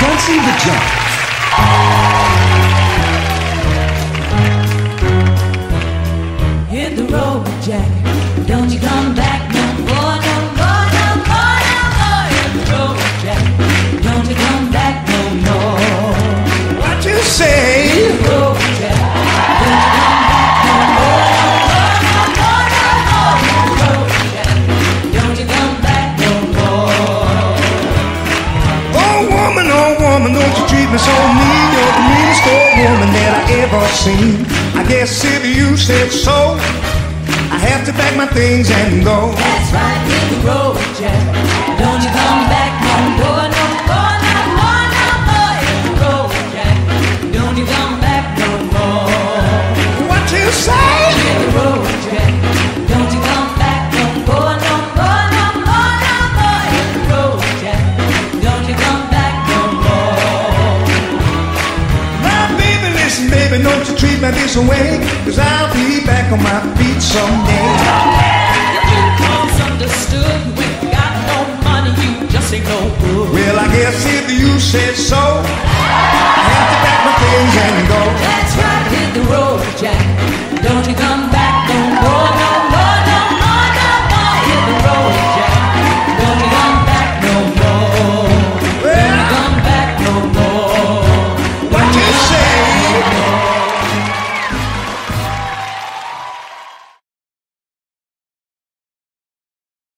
Dancing the Jump. Hit the road, Jack. Don't you come back woman, oh woman, don't you treat me so mean. You're the meanest old woman that I ever seen. I guess if you said so, I have to pack my things and go. That's right, baby, don't you treat me this way. Cause I'll be back on my feet someday. You misunderstood. We got no money, you just ain't no good. Well, I guess if you said so, I have to pack my things and